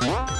What?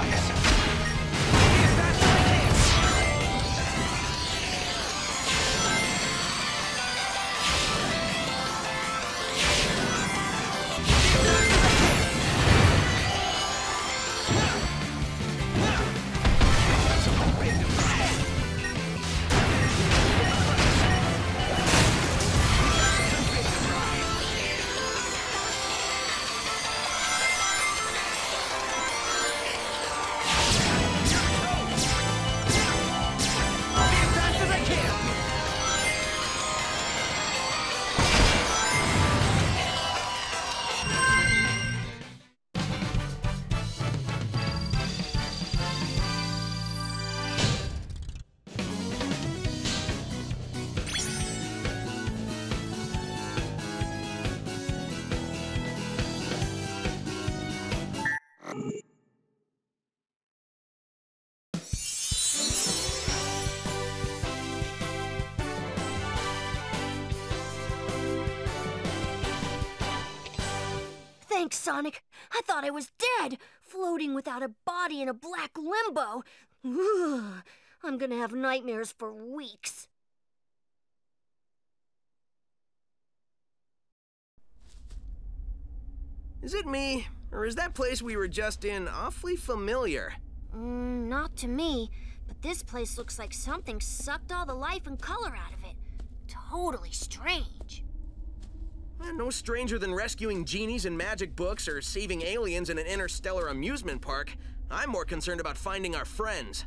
I'll Thanks, Sonic. I thought I was dead, floating without a body in a black limbo. Ugh, I'm gonna have nightmares for weeks. Is it me, or is that place we were just in awfully familiar? Mm, not to me, but this place looks like something sucked all the life and color out of it. Totally strange. Eh, No stranger than rescuing genies in magic books or saving aliens in an interstellar amusement park. I'm more concerned about finding our friends.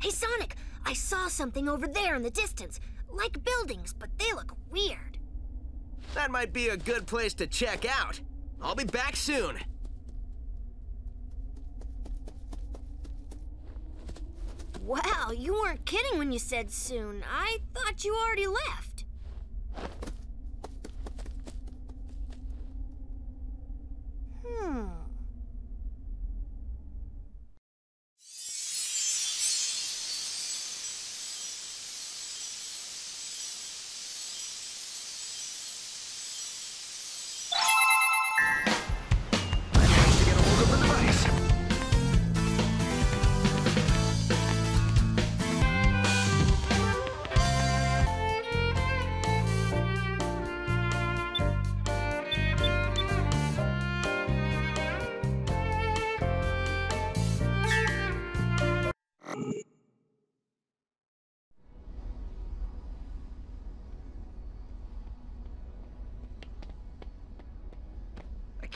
Hey, Sonic, I saw something over there in the distance. Like buildings, but they look weird. That might be a good place to check out. I'll be back soon. Wow, you weren't kidding when you said soon. I thought you already left. Hmm.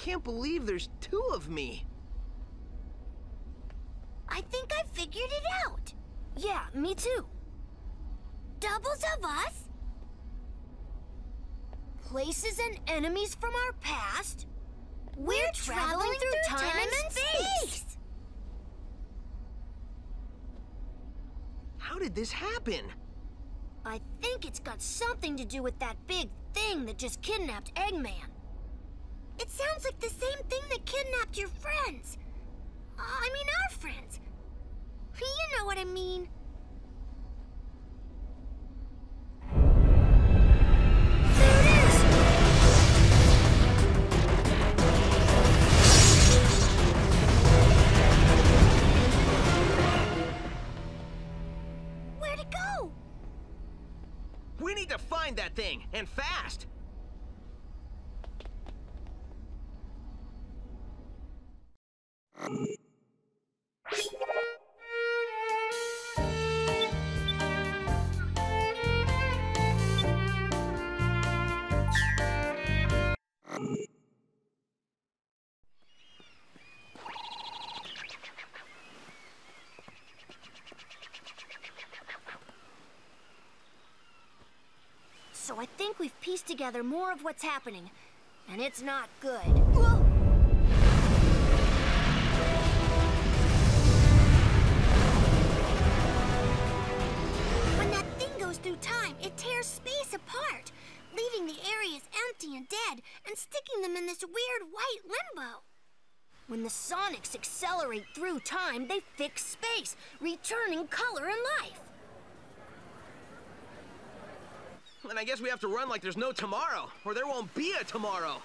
Can't believe there's two of me. I think I figured it out. Yeah, me too. Doubles of us? Places and enemies from our past? We're, traveling, through, time, and space. How did this happen? I think it's got something to do with that big thing that just kidnapped Eggman. It sounds like the same thing that kidnapped your friends. Uh, I mean, our friends. You know what I mean. We need to find that thing, and fast! So I think we've pieced together more of what's happening, and it's not good. Whoa! This weird white limbo. When the Sonics accelerate through time, they fix space, returning color and life. And I guess we have to run like there's no tomorrow, or there won't be a tomorrow.